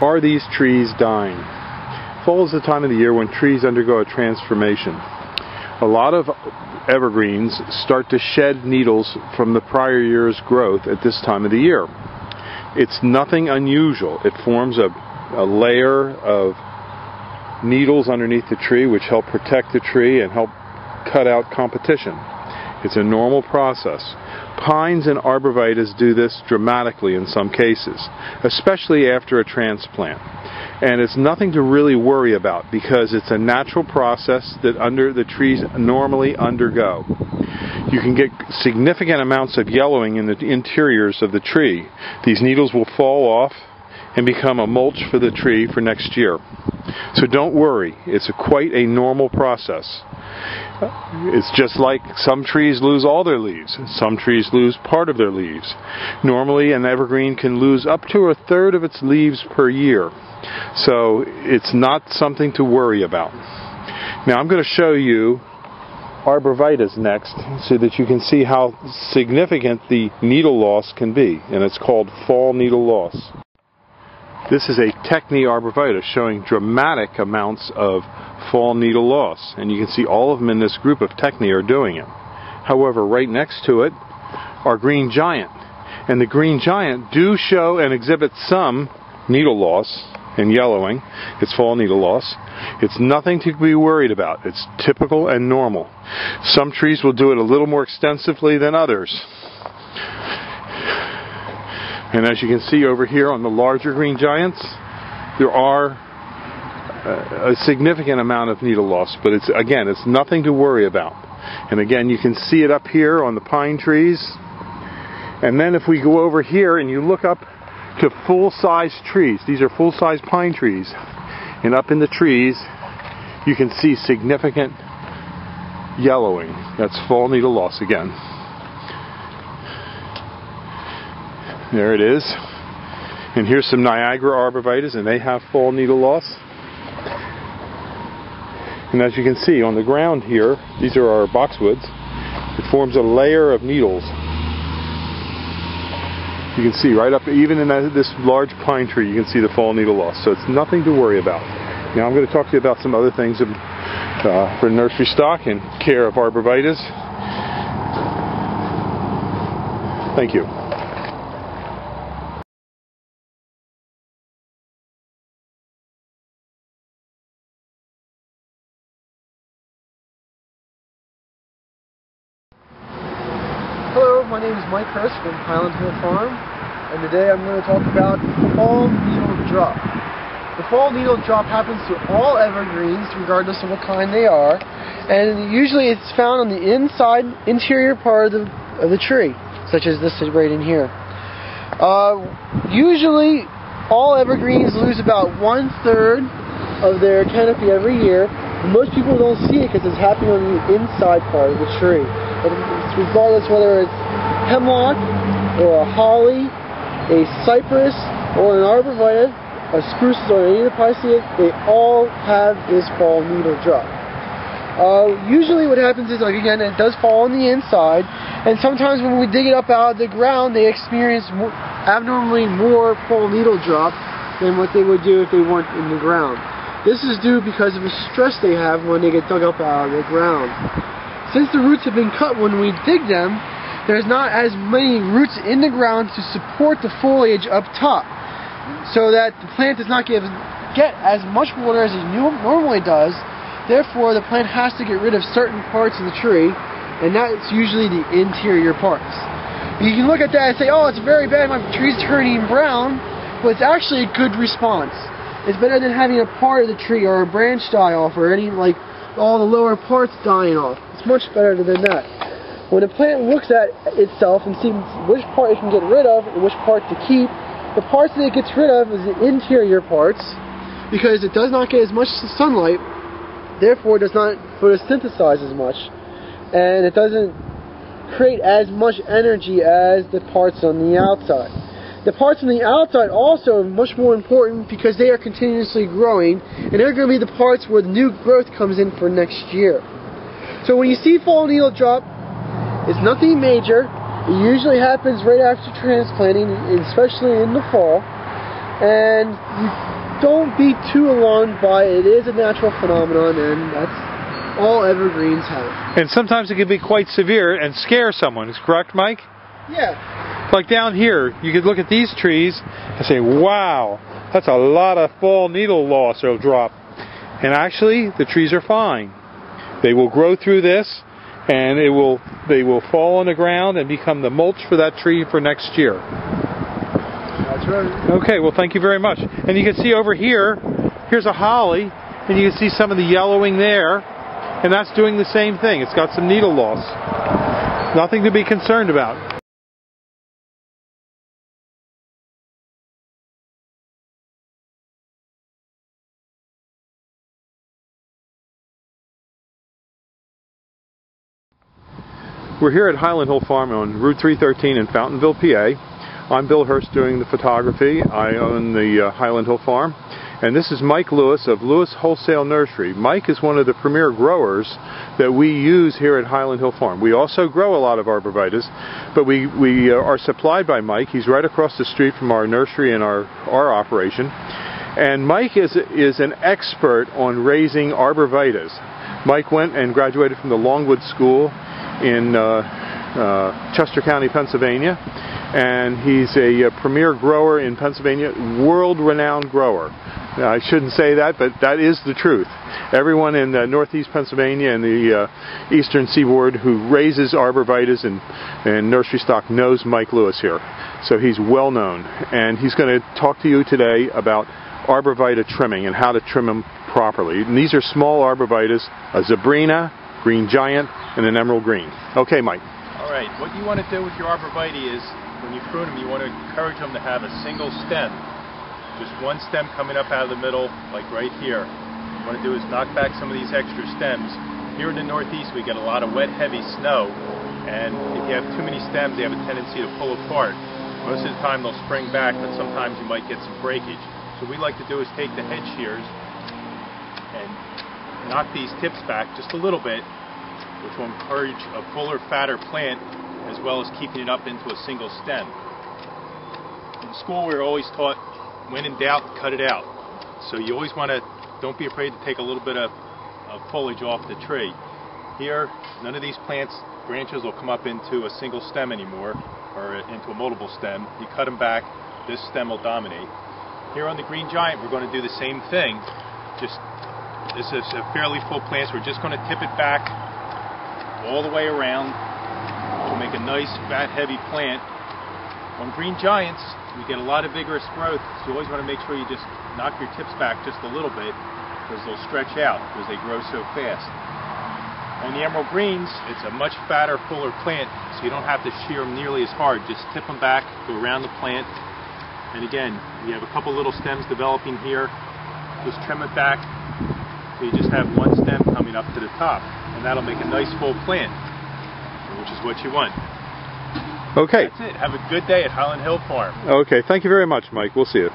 Are these trees dying? Fall is the time of the year when trees undergo a transformation. A lot of evergreens start to shed needles from the prior year's growth at this time of the year. It's nothing unusual. It forms a, a layer of needles underneath the tree which help protect the tree and help cut out competition. It's a normal process. Pines and arborvitaes do this dramatically in some cases, especially after a transplant. And it's nothing to really worry about because it's a natural process that under the trees normally undergo. You can get significant amounts of yellowing in the interiors of the tree. These needles will fall off and become a mulch for the tree for next year. So don't worry, it's a quite a normal process. It's just like some trees lose all their leaves, some trees lose part of their leaves. Normally, an evergreen can lose up to a third of its leaves per year. So it's not something to worry about. Now I'm going to show you arborvitaes next so that you can see how significant the needle loss can be. And it's called fall needle loss. This is a Techny arborvitae showing dramatic amounts of fall needle loss. And you can see all of them in this group of Techny are doing it. However, right next to it are green giant. And the green giant do show and exhibit some needle loss and yellowing. It's fall needle loss. It's nothing to be worried about. It's typical and normal. Some trees will do it a little more extensively than others. And as you can see over here on the larger green giants, there are uh, a significant amount of needle loss, but it's again, it's nothing to worry about. And again, you can see it up here on the pine trees. And then if we go over here and you look up to full-size trees, these are full-size pine trees, and up in the trees, you can see significant yellowing. That's fall needle loss again. There it is. And here's some Niagara arborvitaes, and they have fall needle loss. And as you can see on the ground here, these are our boxwoods, it forms a layer of needles. You can see right up, even in this large pine tree, you can see the fall needle loss. So it's nothing to worry about. Now I'm going to talk to you about some other things uh, for nursery stock and care of arborvitaes. Thank you. My name is Mike from Highland Hill Farm, and today I'm going to talk about fall needle drop. The fall needle drop happens to all evergreens, regardless of what kind they are, and usually it's found on the inside, interior part of the, of the tree, such as this right in here. Uh, usually, all evergreens lose about one third of their canopy every year. Most people don't see it because it's happening on the inside part of the tree regardless whether it's hemlock or a holly, a cypress or an arborvitae, a spruce or the pisceae, they all have this fall needle drop. Uh, usually what happens is, like again, it does fall on the inside, and sometimes when we dig it up out of the ground, they experience more, abnormally more fall needle drop than what they would do if they weren't in the ground. This is due because of the stress they have when they get dug up out of the ground. Since the roots have been cut when we dig them, there's not as many roots in the ground to support the foliage up top, so that the plant does not give, get as much water as it normally does. Therefore, the plant has to get rid of certain parts of the tree, and that's usually the interior parts. You can look at that and say, oh, it's very bad, my tree's turning brown, but it's actually a good response. It's better than having a part of the tree or a branch die off or any, like, all the lower parts dying off. It's much better than that. When a plant looks at itself and sees which part it can get rid of and which part to keep, the parts that it gets rid of is the interior parts because it does not get as much sunlight, therefore does not photosynthesize as much, and it doesn't create as much energy as the parts on the outside. The parts on the outside also are much more important because they are continuously growing, and they're going to be the parts where the new growth comes in for next year. So when you see fall needle drop, it's nothing major. It usually happens right after transplanting, especially in the fall. And don't be too alarmed by it. It is a natural phenomenon, and that's all evergreens have. And sometimes it can be quite severe and scare someone. Is correct, Mike? Yeah. Like down here, you could look at these trees and say, wow, that's a lot of fall needle loss or drop. And actually, the trees are fine. They will grow through this and it will they will fall on the ground and become the mulch for that tree for next year. That's right. Okay, well thank you very much. And you can see over here, here's a holly, and you can see some of the yellowing there, and that's doing the same thing. It's got some needle loss. Nothing to be concerned about. We're here at Highland Hill Farm on Route 313 in Fountainville, PA. I'm Bill Hurst doing the photography. I own the uh, Highland Hill Farm. And this is Mike Lewis of Lewis Wholesale Nursery. Mike is one of the premier growers that we use here at Highland Hill Farm. We also grow a lot of arborvitaes, but we, we uh, are supplied by Mike. He's right across the street from our nursery and our, our operation. And Mike is, is an expert on raising arborvitaes. Mike went and graduated from the Longwood School in uh, uh, Chester County, Pennsylvania, and he's a, a, premier grower in Pennsylvania, world-renowned grower. I shouldn't say that, but that is the truth. Everyone in uh, northeast Pennsylvania and the uh, eastern seaboard who raises arborvitaes and, and nursery stock knows Mike Lewis here. So he's well known, and he's going to talk to you today about arborvitae trimming and how to trim them properly. And these are small arborvitaes, a zebrina, green giant, and an emerald green. Okay, Mike. All right, what you want to do with your arborvitae is when you prune them, you want to encourage them to have a single stem. Just one stem coming up out of the middle, like right here. What you want to do is knock back some of these extra stems. Here in the Northeast, we get a lot of wet, heavy snow, and if you have too many stems, they have a tendency to pull apart. Most of the time, they'll spring back, but sometimes you might get some breakage. So what we like to do is take the head shears and knock these tips back just a little bit, which will encourage a fuller, fatter plant, as well as keeping it up into a single stem. In school, we were always taught, when in doubt, cut it out. So you always want to, don't be afraid to take a little bit of, of foliage off the tree. Here, none of these plants, branches will come up into a single stem anymore, or into a multiple stem. You cut them back, this stem will dominate. Here on the green giant, we're going to do the same thing, just this is a fairly full plant, so we're just going to tip it back all the way around to make a nice, fat, heavy plant. On green giants, we get a lot of vigorous growth, so you always want to make sure you just knock your tips back just a little bit because they'll stretch out because they grow so fast. On the emerald greens, it's a much fatter, fuller plant, so you don't have to shear them nearly as hard. Just tip them back, go around the plant, and again, you have a couple little stems developing here. Just trim it back, so you just have one stem coming up to the top, and that'll make a nice full plant, which is what you want. Okay. That's it. Have a good day at Highland Hill Farm. Okay, thank you very much, Mike. We'll see you.